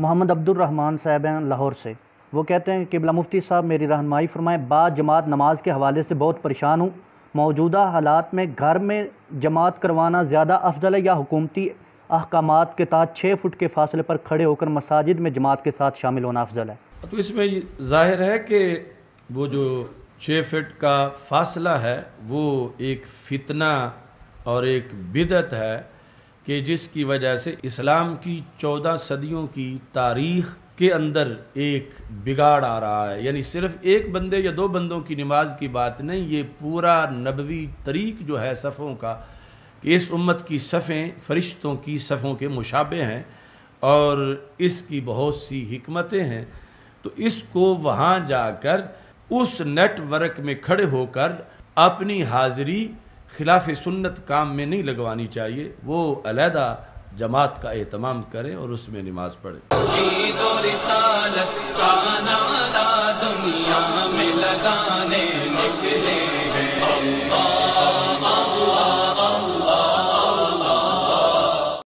मोहम्मद अब्दुलरहमान साहब हैं लाहौर से। वो कहते हैं कि बिला मुफ्ती साहब, मेरी रहनमाई फरमाएँ, बाद जमात नमाज़ के हवाले से बहुत परेशान हूँ। मौजूदा हालात में घर में जमात करवाना ज़्यादा अफजल है या हुकूमती अहकाम के तहत छः फुट के फासले पर खड़े होकर मसाजिद में जमात के साथ शामिल होना अफजल है? तो इसमें ज़ाहिर है कि वो जो छः फिट का फासला है, वो एक फितना और एक बिदत है। कि जिसकी वजह से इस्लाम की चौदह सदियों की तारीख़ के अंदर एक बिगाड़ आ रहा है। यानी सिर्फ़ एक बंदे या दो बंदों की नमाज़ की बात नहीं, ये पूरा नबवी तरीक जो है सफ़ों का, कि इस उम्मत की सफ़ें, फ़रिश्तों की सफ़ों के मुशाबे हैं और इसकी बहुत सी हमतें हैं। तो इसको वहाँ जाकर उस नेटवर्क में खड़े होकर अपनी हाज़िरी खिलाफ सुन्नत काम में नहीं लगवानी चाहिए। वो अलहदा जमात का एहतमाम करें और उसमें नमाज़ पढ़ें।